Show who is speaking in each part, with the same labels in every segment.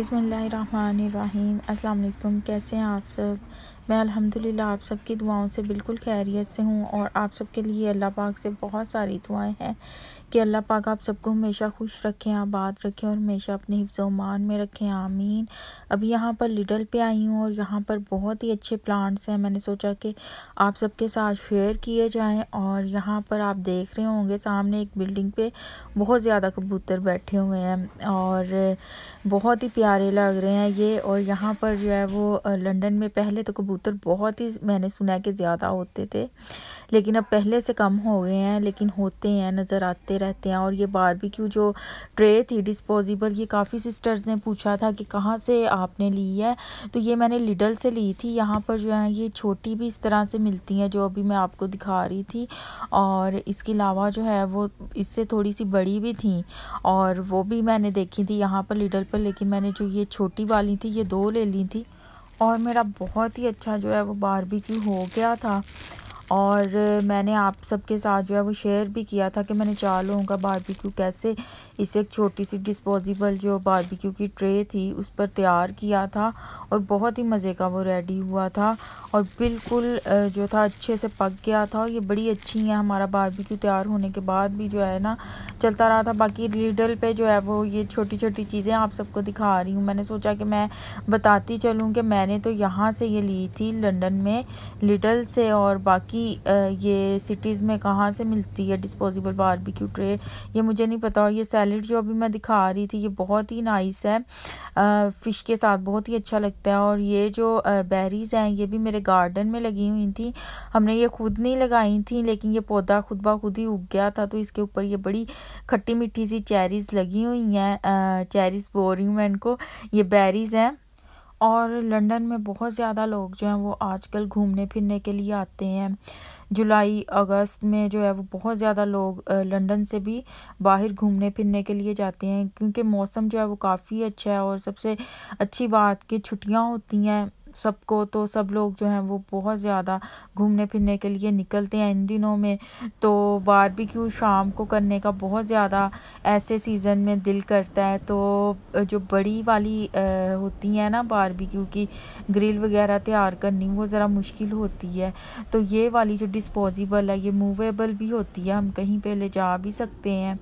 Speaker 1: بسم اللہ الرحمن الرحیم۔ السلام علیکم کیسے ہیں آپ سب؟ میں الحمدللہ آپ سب کی دعاؤں سے بالکل خیریت سے ہوں اور آپ سب کے لیے اللہ پاک سے بہت ساری دعائیں ہیں کہ اللہ پاک آپ سب کو ہمیشہ خوش رکھیں، آباد رکھیں اور ہمیشہ اپنے حفظ و مان میں رکھیں، آمین۔ ابھی یہاں پر لڈل پہ آئی ہوں اور یہاں پر بہت ہی اچھے پلانٹس ہیں۔ میں نے سوچا کہ آپ سب کے ساتھ شیئر کیے جائیں اور یہاں پر آپ دیکھ رہے ہوں گے سامنے ایک بلڈنگ پہ بہت زیادہ کبوتر بیٹھے ہوئے ہیں اور بہت ہی پیارے لگ رہے ہیں یہ اور یہاں پر جو ہے وہ لنڈن میں پہلے تو کبوتر بہت ہی میں نے سنا ہے کہ زیادہ ہوتے تھے، لیکن اب پہلے سے کم ہو گئے ہیں، لیکن ہوتے ہیں، نظر آتے رہتے ہیں۔ اور یہ باربیکیو جو ٹرے تھی ڈسپوزیبل یہ کافی سسٹرز نے پوچھا تھا کہ کہاں سے آپ نے لی ہے۔ تو یہ میں نے لڈل سے لی تھی، یہاں پر جو ہے، یہ چھوٹی بھی اس طرح سے ملتی ہیں جو ابھی میں آپ کو دکھا رہی تھی۔ اور اس کے علاوہ جو ہے، وہ اس سے تھوڑی سی بڑی بھی تھیں۔ اور وہ بھی میں نے دیکھی تھی یہاں پر لڈل پر، لیکن میں نے جو یہ چھوٹی والی تھی، یہ دو لے لی تھی۔ اور میرا بہت ہی اچھا جو ہے وہ باربیکیو ہو گیا تھا۔ اور میں نے آپ سب کے ساتھ جو ہے وہ شیئر بھی کیا تھا کہ میں نے چار لوگوں کا باربیکیو کیسے اسے ایک چھوٹی سی ڈسپوزیبل جو باربیکیو کی ٹرے تھی اس پر تیار کیا تھا اور بہت ہی مزے کا وہ ریڈی ہوا تھا اور بالکل جو تھا اچھے سے پک گیا تھا اور یہ بڑی اچھی ہیں، ہمارا باربیکیو تیار ہونے کے بعد بھی جو ہے نا چلتا رہا تھا۔ باقی لیڈل پہ جو ہے وہ یہ چھوٹی چھوٹی چیزیں آپ سب کو دکھا رہی ہوں۔ میں نے سوچا کہ میں بتاتی چلوں کہ میں نے تو یہاں سے یہ لی تھی لنڈن میں لڈل سے اور باقی یہ سٹیز میں کہاں سے ملتی ہے ڈسپوزیبل باربیکیو ٹرے یہ مجھے نہیں پتا۔ اور یہ سیلڈ جو ابھی میں دکھا رہی تھی، یہ بہت ہی نائس ہے۔ فش کے ساتھ بہت ہی اچھا لگتا ہے۔ اور یہ جو بیریز ہیں، یہ بھی میرے گارڈن میں لگی ہوئی تھیں۔ ہم نے یہ خود نہیں لگائی تھیں، لیکن یہ پودا خود بہ خود ہی اگ گیا تھا۔ تو اس کے اوپر یہ بڑی کھٹی میٹھی سی چیریز لگی ہوئی ہیں۔ چیریز بول رہی ہوں میں ان کو۔ یہ بیریز ہیں۔ اور لنڈن میں بہت زیادہ لوگ جو ہیں وہ آج کل گھومنے پھرنے کے لیے آتے ہیں۔ جولائی، اگست میں جو ہے وہ بہت زیادہ لوگ لنڈن سے بھی باہر گھومنے پھرنے کے لیے جاتے ہیں۔ کیونکہ موسم جو ہے وہ کافی اچھا ہے اور سب سے اچھی بات کہ چھٹیاں ہوتی ہیں۔ سب کو تو سب لوگ جو ہیں وہ بہت زیادہ گھومنے پھرنے کے لیے نکلتے ہیں ان دنوں میں۔ تو باربیکیو شام کو کرنے کا بہت زیادہ ایسے سیزن میں دل کرتا ہے۔ تو جو بڑی والی ہوتی ہیں نا باربیکیو کی گرل وغیرہ تیار کرنی، وہ ذرا مشکل ہوتی ہے۔ تو یہ والی جو ڈسپوزیبل ہے، یہ موویبل بھی ہوتی ہے، ہم کہیں پہ لے جا بھی سکتے ہیں۔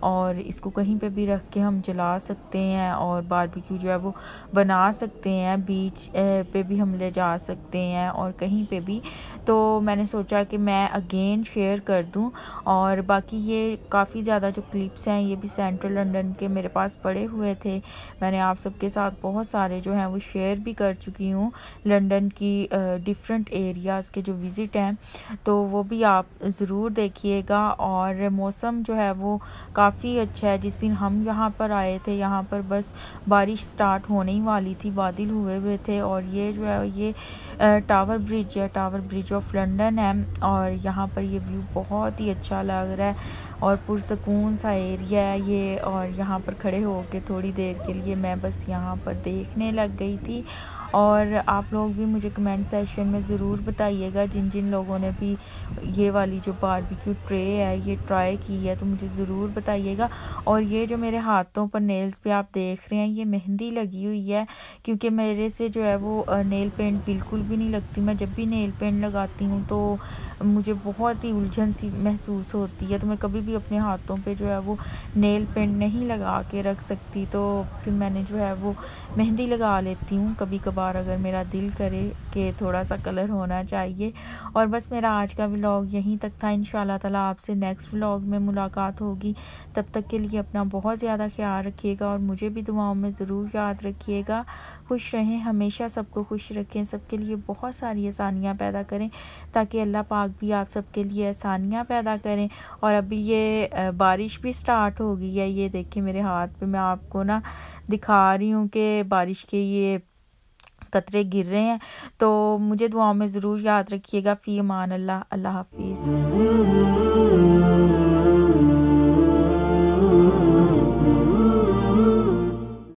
Speaker 1: اور اس کو کہیں پہ بھی رکھ کے ہم جلا سکتے ہیں اور باربیکیو جو ہے وہ بنا سکتے ہیں۔ بیچ پہ بھی ہم لے جا سکتے ہیں اور کہیں پہ بھی۔ تو میں نے سوچا کہ میں اگین شیئر کر دوں اور باقی یہ کافی زیادہ جو کلپس ہیں یہ بھی سینٹرل لنڈن کے میرے پاس پڑے ہوئے تھے۔ میں نے آپ سب کے ساتھ بہت سارے جو ہیں وہ شیئر بھی کر چکی ہوں لنڈن کی ڈفرینٹ ایریاز کے جو وزٹ ہیں۔ تو وہ بھی آپ ضرور دیکھیے گا اور موسم جو ہے وہ کافی اچھا ہے۔ جس دن ہم یہاں پر آئے تھے، یہاں پر بس بارش سٹارٹ ہونے ہی والی تھی، بادل ہوئے ہوئے تھے اور یہ جو ہے یہ ٹاور برج ہے، ٹاور برج آف لنڈن ہے اور یہاں پر یہ ویو بہت ہی اچھا لگ رہا ہے اور پرسکون سا ایریا ہے یہ اور یہاں پر کھڑے ہو کے تھوڑی دیر کے لیے میں بس یہاں پر دیکھنے لگ گئی تھی۔ اور آپ لوگ بھی مجھے کمنٹ سیشن میں ضرور بتائیے گا جن جن لوگوں نے بھی یہ والی جو باربیکیو ٹرے ہے، یہ ٹرائی کی ہے، تو مجھے ضرور بتائیے گا۔ اور یہ جو میرے ہاتھوں پر نیلز پہ آپ دیکھ رہے ہیں، یہ مہندی لگی ہوئی ہے۔ کیونکہ میرے سے جو ہے وہ نیل پینٹ بالکل بھی نہیں لگتی۔ میں جب بھی نیل پینٹ لگاتی ہوں تو مجھے بہت ہی الجھن سی محسوس ہوتی ہے۔ تو میں کبھی بھی اپنے ہاتھوں پہ جو ہے وہ نیل پینٹ نہیں لگا کے رکھ سکتی۔ تو پھر میں نے جو ہے وہ مہندی لگا لیتی ہوں کبھی کبھار۔ اگر میرا دل کرے کہ تھوڑا سا کلر ہونا چاہیے۔ اور بس میرا آج کا ولاگ یہیں تک تھا۔ ان شاء اللہ تعالیٰ آپ سے نیکسٹ ولاگ میں ملاقات ہوگی۔ تب تک کے لیے اپنا بہت زیادہ خیال رکھیے گا اور مجھے بھی دعاؤں میں ضرور یاد رکھیے گا۔ خوش رہیں، ہمیشہ سب کو خوش رکھیں۔ سب کے لیے بہت ساری آسانیاں پیدا کریں تاکہ اللہ پاک بھی آپ سب کے لیے آسانیاں پیدا کریں۔ اور ابھی یہ بارش بھی سٹارٹ ہو گئی ہے۔ یہ دیکھیں میرے ہاتھ پہ میں آپ کو نا دکھا رہی ہوں کہ بارش کے یہ قطرے گر رہے ہیں۔ تو مجھے دعاؤں میں ضرور یاد رکھیے گا۔ فی امان اللہ۔ اللہ حافظ۔